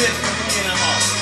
いです。